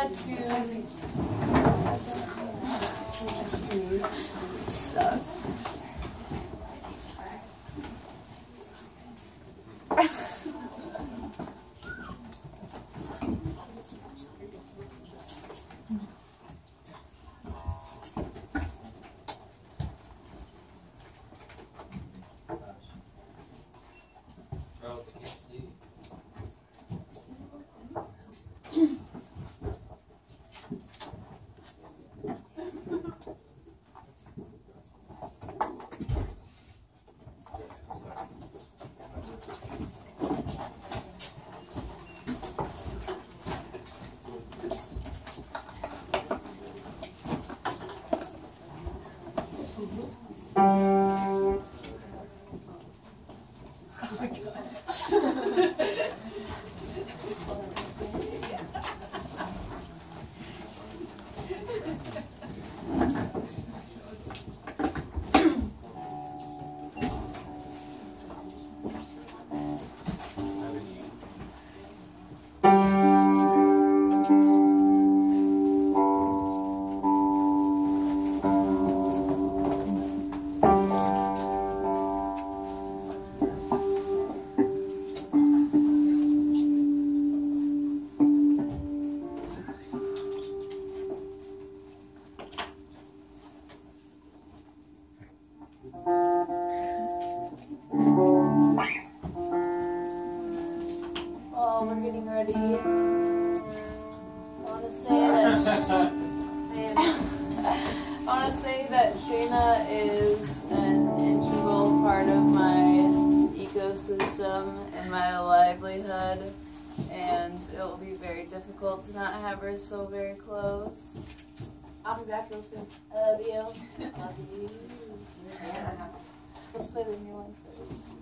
Get to Charles, ハハハハ! While we're getting ready, I want to say that I want to say that Shayna is an integral part of my ecosystem and my livelihood, and it will be very difficult to not have her so very close. I'll be back real soon. Love you. Love you. Let's play the new one first.